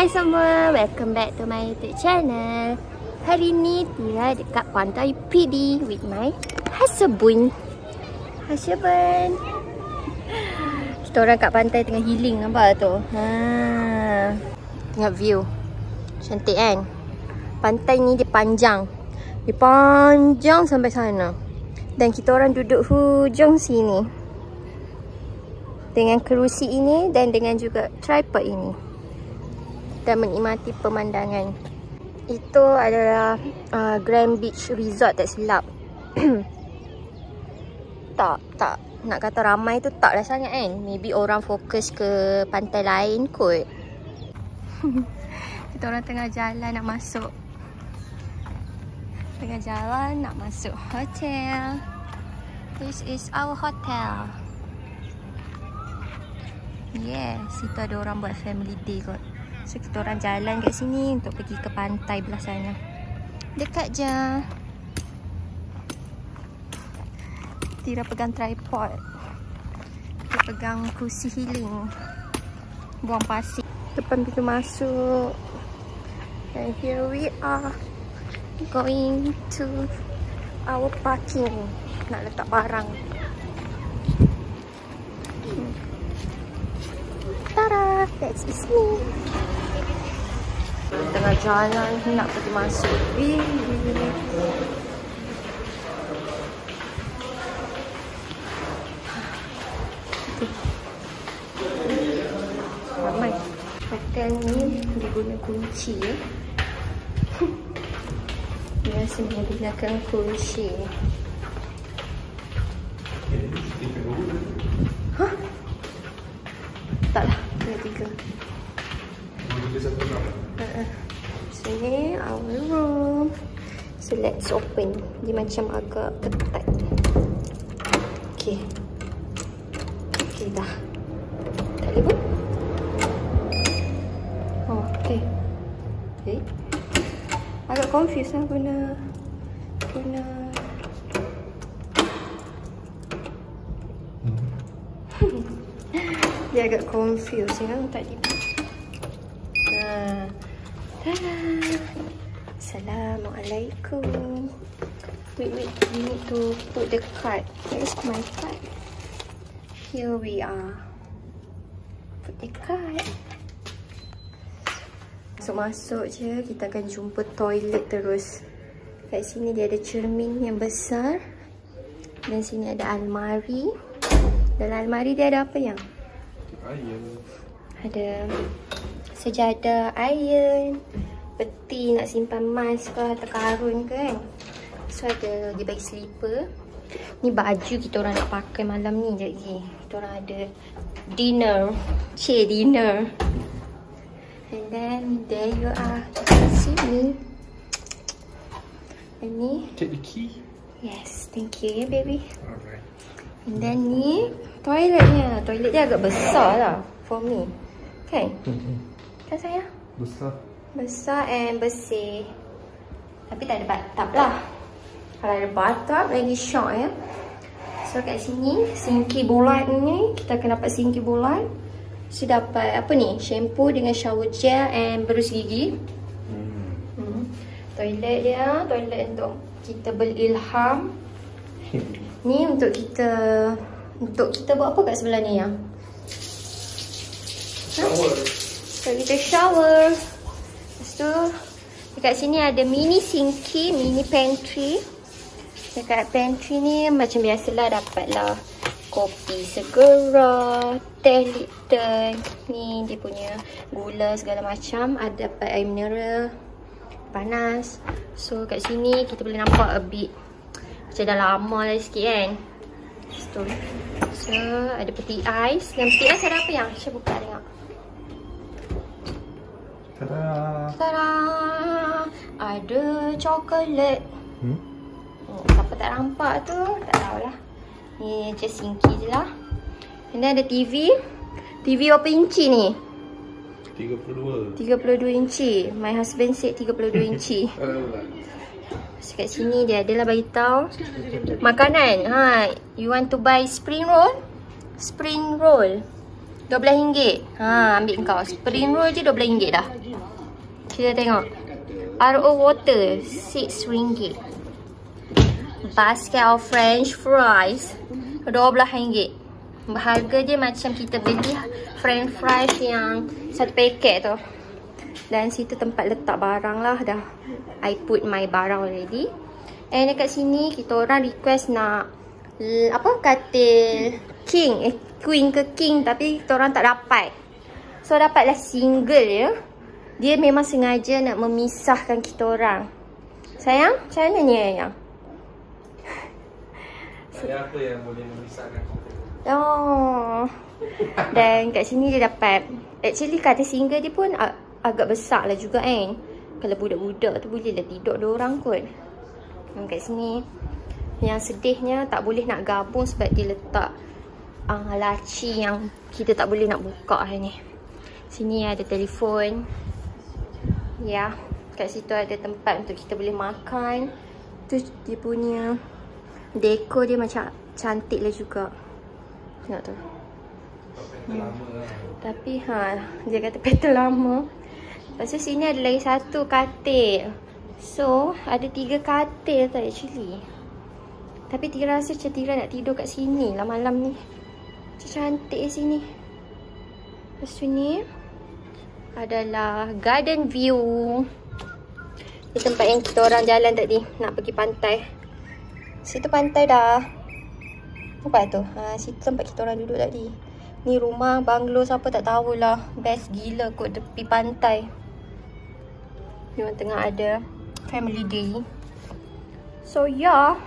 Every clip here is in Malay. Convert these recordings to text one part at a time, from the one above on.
Hai semua, welcome back to my YouTube channel. Hari ni Tira dekat pantai PD with my husband. Husband. Kita orang kat pantai tengah healing nampak tu. Ha. Tengok view. Cantik kan? Pantai ni dia panjang. Dia panjang sampai sana. Dan kita orang duduk hujung sini. Dengan kerusi ini dan dengan juga tripod ini dan menikmati pemandangan. Itu adalah uh, Grand Beach Resort tak silap. tak, tak. Nak kata ramai tu tak lah sangat kan. Maybe orang fokus ke pantai lain kot. Kita orang tengah jalan nak masuk. Tengah jalan nak masuk hotel. This is our hotel. Yes, itu ada orang buat family day kot. So kita orang jalan kat sini untuk pergi ke pantai belah sana. Dekat je. Tira pegang tripod. Dia pegang kursi healing. Buang pasir. Depan pintu masuk. And here we are. Going to our parking. Nak letak barang. Tara, that's me tengah jalan nak pergi masuk. Ramai. Hotel ni diguna kunci ya. Biasanya digunakan kunci. Hah? Taklah, tiga tiga. Uh, sini our room. So let's open. Dia macam agak ketat. Okay. Okay dah. Tak boleh pun. Oh, okay. Okay. Agak confused lah guna guna dia agak confused kan tadi. Ha. Tada. Assalamualaikum. Wait, wait. We need to put the card. Where's my card? Here we are. Put the card. Masuk-masuk je, kita akan jumpa toilet terus. Kat sini dia ada cermin yang besar. Dan sini ada almari. Dalam almari dia ada apa yang? Ayam. Ada sejadah iron, peti nak simpan mask ke atau karun ke kan. So ada dia bagi slipper. Ni baju kita orang nak pakai malam ni je lagi. Kita orang ada dinner. Cik dinner. And then there you are. See me. And ni. Take the key. Yes, thank you ya baby. Alright. And then ni toiletnya. Toilet dia agak besar lah for me. Kan? Kan saya? Besar. Besar and bersih. Tapi tak ada bathtub lah. Kalau ada bathtub lagi shock ya. So kat sini sinki bulat ni kita akan dapat sinki bulat. So dapat apa ni? Shampoo dengan shower gel and berus gigi. Hmm. Hmm. Toilet dia, toilet untuk kita berilham. Ni untuk kita untuk kita buat apa kat sebelah ni ya? Shower. So kita shower. Tu dekat sini ada mini sinki, mini pantry. Dekat pantry ni macam biasalah dapatlah kopi segera, teh Lipton. Ni dia punya gula segala macam. Ada dapat air mineral panas. So kat sini kita boleh nampak a bit macam dah lama lah sikit kan. So, so ada peti ais. Dan peti ais ada apa yang? Saya buka tengok. Tada. Tada! Ada coklat. Hmm? Hmm, siapa tak nampak tu, tak tahulah. Ni just sinki je lah. And then ada TV. TV berapa inci ni? 32. 32 inci. My husband said 32 inci. Alright. So, kat sini dia adalah bagi tahu makanan. Ha, you want to buy spring roll? Spring roll. RM12. Ha, ambil kau. Spring roll je RM12 dah. Kita tengok. RO water RM6. Basket of french fries RM12. Harga dia macam kita beli french fries yang satu paket tu. Dan situ tempat letak barang lah dah. I put my barang already. And dekat sini kita orang request nak apa katil king eh queen ke king tapi kita orang tak dapat. So dapatlah single ya. Dia memang sengaja nak memisahkan kita orang. Sayang, macam mana ni ayang? Saya apa yang boleh memisahkan kita? Oh. Dan kat sini dia dapat actually katil single dia pun ag agak besar lah juga kan. Kalau budak-budak tu boleh lah tidur dua orang kot. Dan kat sini yang sedihnya tak boleh nak gabung sebab dia letak uh, laci yang kita tak boleh nak buka hari ni. Sini ada telefon. Ya, kat situ ada tempat untuk kita boleh makan. Tu dia punya dekor dia macam cantik lah juga. Tengok tu. Hmm. Tapi ha, dia kata petal lama. Lepas tu sini ada lagi satu katil. So, ada tiga katil tu actually. Tapi Tira rasa macam Tira nak tidur kat sini lah malam ni. Cantik sini. Lepas tu ni adalah garden view. Di tempat yang kita orang jalan tadi nak pergi pantai. Situ pantai dah. Apa tu? Ha, situ tempat kita orang duduk tadi. Ni rumah banglo siapa tak tahulah. Best gila kot tepi pantai. Memang tengah ada family day. So yeah.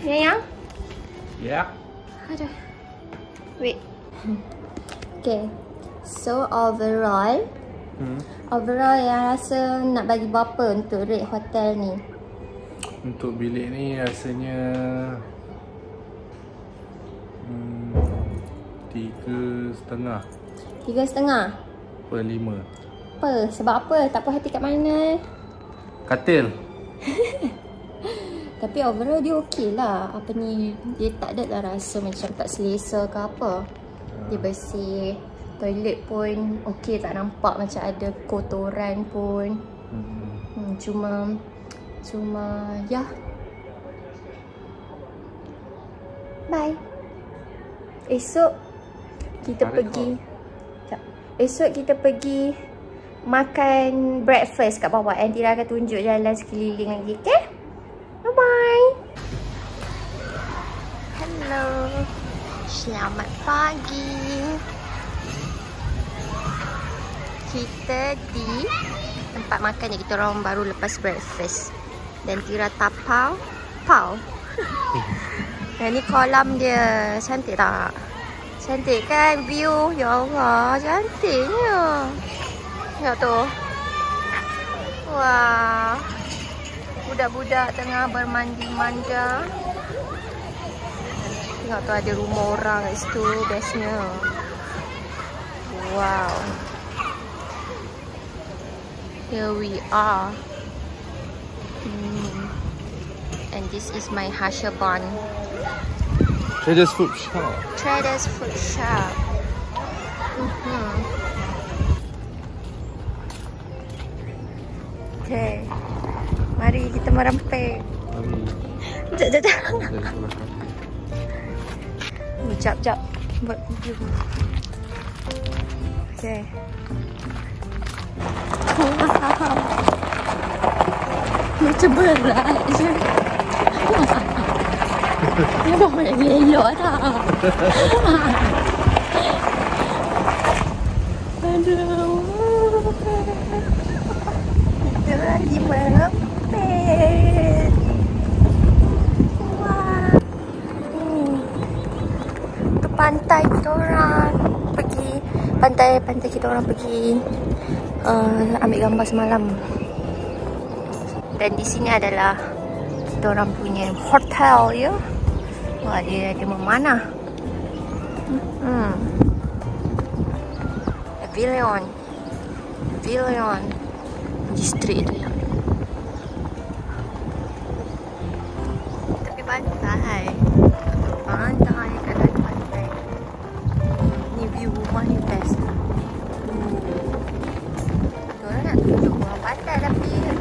Ya, ya? Ya. Aduh. Wait. Okay. So, overall. Hmm. Overall, yang rasa nak bagi berapa untuk rate hotel ni? Untuk bilik ni rasanya hmm, tiga setengah Tiga setengah? per lima. Apa? Sebab apa? Tak puas hati kat mana? Katil. Tapi overall dia okey lah. Apa ni, dia tak ada lah rasa macam tak selesa ke apa. Dia bersih. Toilet pun okey tak nampak macam ada kotoran pun. Hmm. Hmm, cuma, cuma, ya. Bye. Esok kita Tarik pergi. Sekejap. Esok kita pergi makan breakfast kat bawah. Antira akan tunjuk jalan sekeliling lagi, okay? Selamat pagi. Kita di tempat makan yang kita orang baru lepas breakfast. Dan Tira tapau. Pau. Dan ni kolam dia. Cantik tak? Cantik kan view? Ya Allah, cantiknya. Tengok tu. Wah. Budak-budak tengah bermandi-manda. Tengok tu ada rumah orang kat situ. Bestnya. Wow. Here we are. Hmm. And this is my Hashaban. Traders Food Shop. Traders Food Shop. Mm-hmm. Okay. Mari kita merampek. Mari. Jap, jap, jap. Dari sebelah kanan. Oh, jap, jap. Buat video. Okay. Macam berat je. Nampak banyak elok tak? Aduh. Kita lagi merempet. Wah. Hmm. Tu pantai kita orang pergi pantai pantai kita orang pergi uh, ambil gambar semalam. Dan di sini adalah kita orang punya hotel ya. Wah dia ada memanah. Hmm. Pavilion. Pavilion. Tu ya.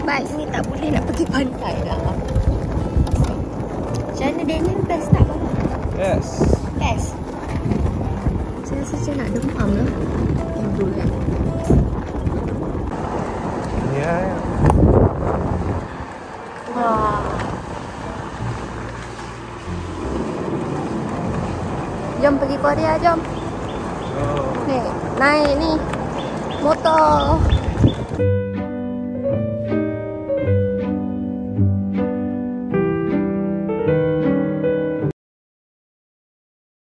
Tempat ni tak boleh nak pergi pantai lah. Macam mana Daniel best tak? Yes. Best. Saya rasa saya nak demam lah. Tidur kan. Yeah. Wah. Jom pergi Korea, jom. Oh. Ni, naik ni. Motor.